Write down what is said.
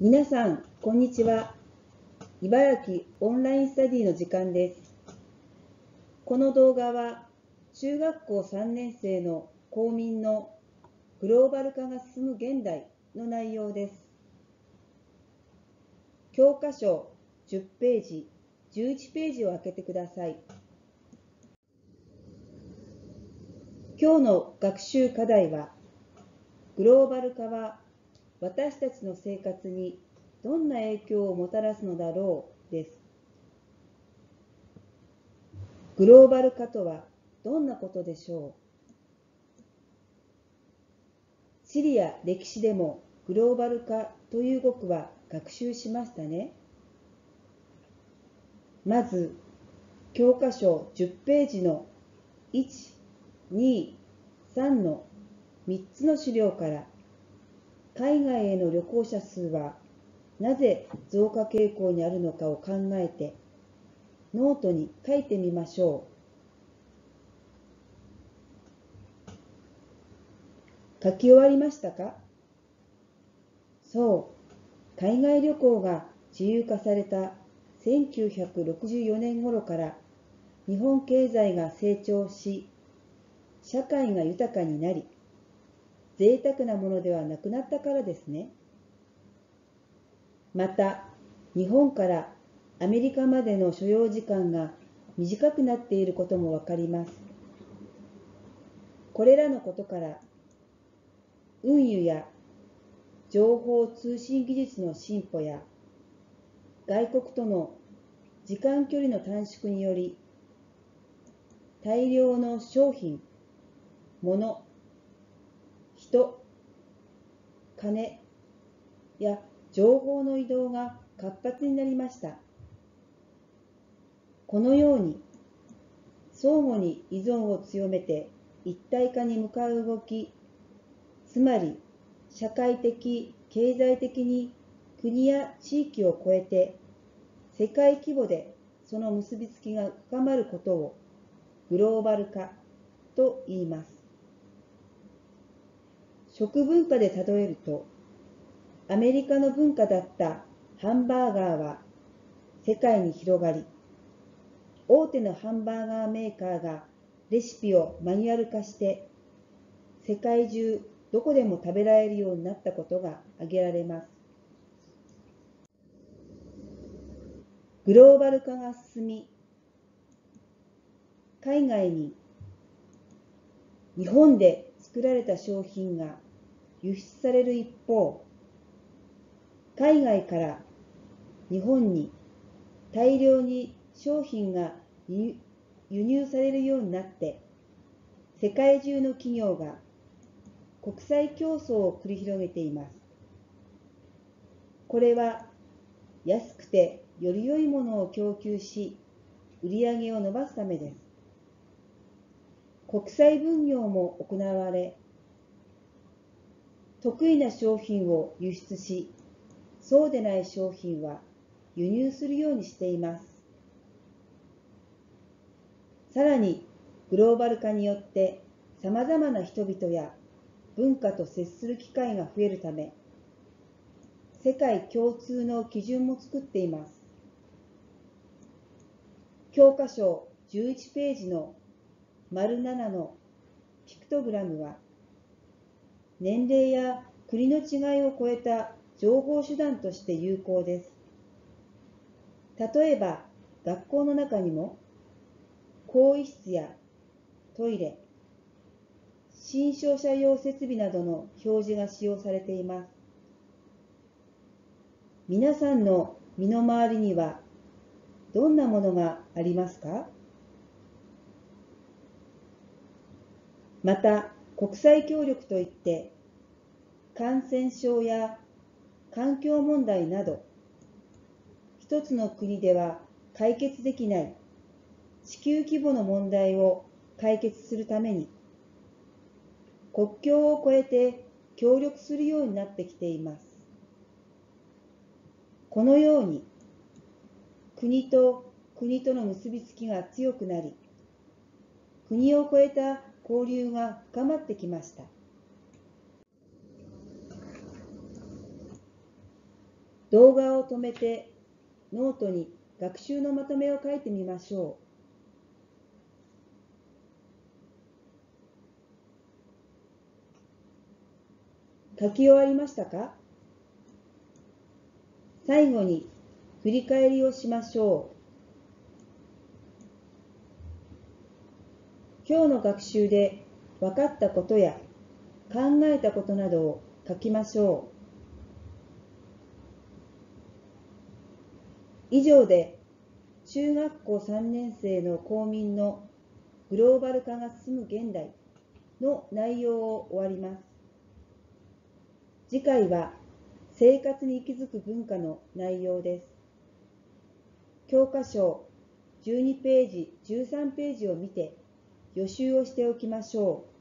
皆さん、こんにちは。茨城オンラインスタディの時間です。この動画は、中学校3年生の公民のグローバル化が進む現代の内容です。教科書10ページ、11ページを開けてください。今日の学習課題は、グローバル化は私たちの生活にどんな影響をもたらすのだろうです。グローバル化とはどんなことでしょう地理や歴史でもグローバル化という語句は学習しましたね。まず、教科書10ページの1、2、3の3つの資料から海外への旅行者数はなぜ増加傾向にあるのかを考えてノートに書いてみましょう。書き終わりましたか？そう、海外旅行が自由化された1964年頃から日本経済が成長し、社会が豊かになり、贅沢なものではなくなったからですね。また、日本からアメリカまでの所要時間が短くなっていることもわかります。これらのことから、運輸や情報通信技術の進歩や外国との時間距離の短縮により大量の商品、物、人、金や情報の移動が活発になりました。このように相互に依存を強めて一体化に向かう動き、つまり社会的、経済的に国や地域を超えて世界規模でその結びつきが深まることをグローバル化と言います。食文化で例えると、アメリカの文化だったハンバーガーは世界に広がり、大手のハンバーガーメーカーがレシピをマニュアル化して世界中どこでも食べられるようになったことが挙げられます。グローバル化が進み、海外に日本で作られた商品が輸出される一方、海外から日本に大量に商品が輸入されるようになって、世界中の企業が国際競争を繰り広げています。これは安くてより良いものを供給し、売り上げを伸ばすためです。国際分業も行われ、得意な商品を輸出し、そうでない商品は輸入するようにしています。さらに、グローバル化によって様々な人々や文化と接する機会が増えるため、世界共通の基準も作っています。教科書11ページの丸7のピクトグラムは、年齢や国の違いを超えた情報手段として有効です。例えば、学校の中にも、更衣室やトイレ、新商者用設備などの表示が使用されています。皆さんの身の回りにはどんなものがありますか？また、国際協力といって、感染症や環境問題など、一つの国では解決できない地球規模の問題を解決するために、国境を越えて協力するようになってきています。このように、国と国との結びつきが強くなり、国を越えた交流が深まってきました。動画を止めてノートに学習のまとめを書いてみましょう。書き終わりましたか？最後に振り返りをしましょう。今日の学習で分かったことや考えたことなどを書きましょう。以上で中学校3年生の公民のグローバル化が進む現代の内容を終わります。次回は生活に息づく文化の内容です。教科書12ページ、13ページを見て予習をしておきましょう。